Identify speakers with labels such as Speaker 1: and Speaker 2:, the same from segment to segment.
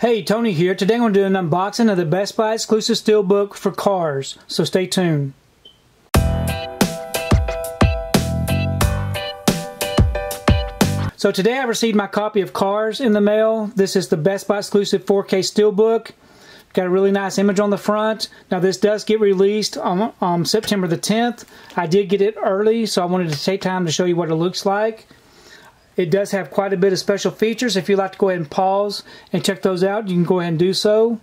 Speaker 1: Hey, Tony here. Today I'm going to do an unboxing of the Best Buy exclusive steelbook for cars, so stay tuned. So today I received my copy of Cars in the mail. This is the Best Buy exclusive 4K steelbook. Got a really nice image on the front. Now this does get released on, on September the 10th. I did get it early, so I wanted to take time to show you what it looks like. It does have quite a bit of special features. If you'd like to go ahead and pause and check those out, you can go ahead and do so.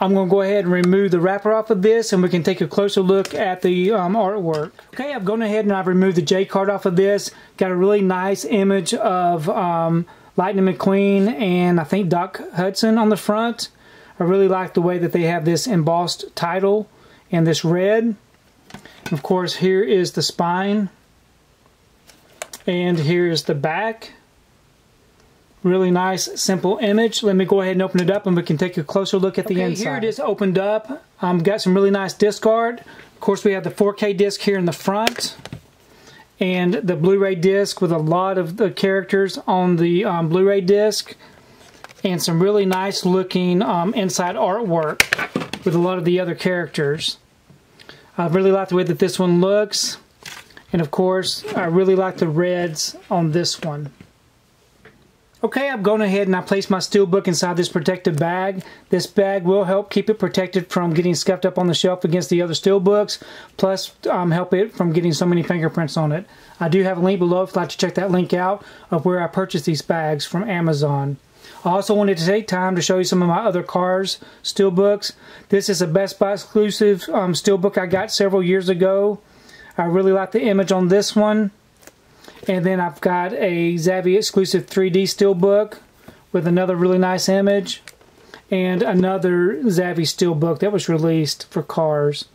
Speaker 1: I'm going to go ahead and remove the wrapper off of this and we can take a closer look at the um, artwork. Okay, I've gone ahead and I've removed the J card off of this. Got a really nice image of um, Lightning McQueen and I think Doc Hudson on the front. I really like the way that they have this embossed title and this red. Of course, here is the spine and here's the back. Really nice, simple image. Let me go ahead and open it up and we can take a closer look at the okay, inside. here it is opened up. Um, got some really nice disc art. Of course, we have the 4K disc here in the front and the Blu-ray disc with a lot of the characters on the um, Blu-ray disc and some really nice looking um, inside artwork with a lot of the other characters. I really like the way that this one looks. And of course, I really like the reds on this one. Okay, I've gone ahead and I placed my steelbook inside this protective bag. This bag will help keep it protected from getting scuffed up on the shelf against the other steelbooks, plus um, help it from getting so many fingerprints on it. I do have a link below if you'd like to check that link out of where I purchased these bags from Amazon. I also wanted to take time to show you some of my other cars steelbooks. This is a Best Buy exclusive um, steelbook I got several years ago. I really like the image on this one. And then I've got a Zavvi exclusive 3D steelbook with another really nice image. And another Zavvi steelbook that was released for Cars.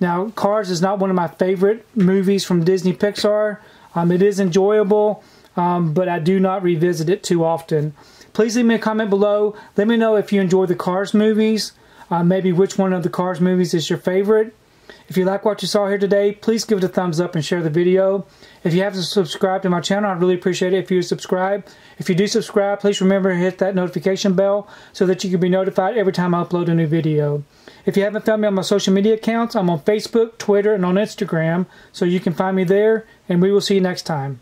Speaker 1: Now, Cars is not one of my favorite movies from Disney Pixar. Um, it is enjoyable, um, but I do not revisit it too often. Please leave me a comment below. Let me know if you enjoy the Cars movies. Uh, maybe which one of the Cars movies is your favorite. If you like what you saw here today, please give it a thumbs up and share the video. If you haven't subscribed to my channel, I'd really appreciate it if you subscribe. If you do subscribe, please remember to hit that notification bell so that you can be notified every time I upload a new video. If you haven't found me on my social media accounts, I'm on Facebook, Twitter, and on Instagram, so you can find me there, and we will see you next time.